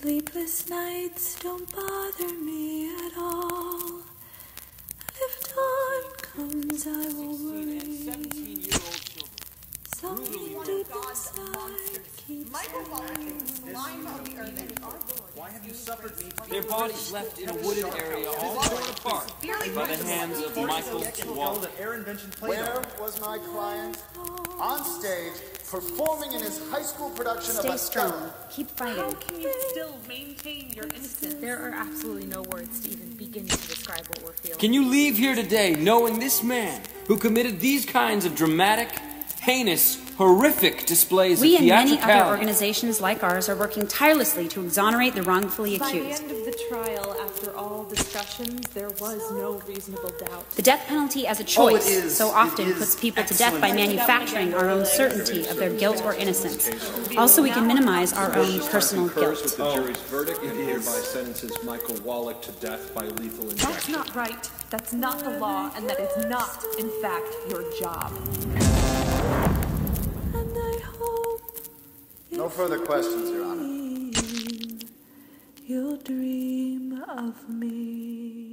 Sleepless nights don't bother me at all. If dawn comes, I will worry. Something deep inside keeps Why have you suffered me? Their bodies left in a wooded area, all torn apart by the hands of Michael Wall. that air invention played Where was my client? On stage, performing in his high school production of Stay Othello. strong. Keep fighting. How fighting. can you still maintain your innocence? There are absolutely no words to even begin to describe what we're feeling. Can you leave here today knowing this man who committed these kinds of dramatic, heinous, horrific displays We of and many other organizations like ours are working tirelessly to exonerate the wrongfully accused. By the end of the trial, after all discussions, there was no reasonable doubt. The death penalty as a Oh, choice is- so often puts people to death by manufacturing our own certainty of their guilt or innocence. Also, we can minimize our own personal concurs with guilt. the jury's verdict and hereby sentences Michael Wallach to death by lethal That's not right. That's not the law, and that is not, in fact, your job. Further questions, Your Honor. you'll dream of me.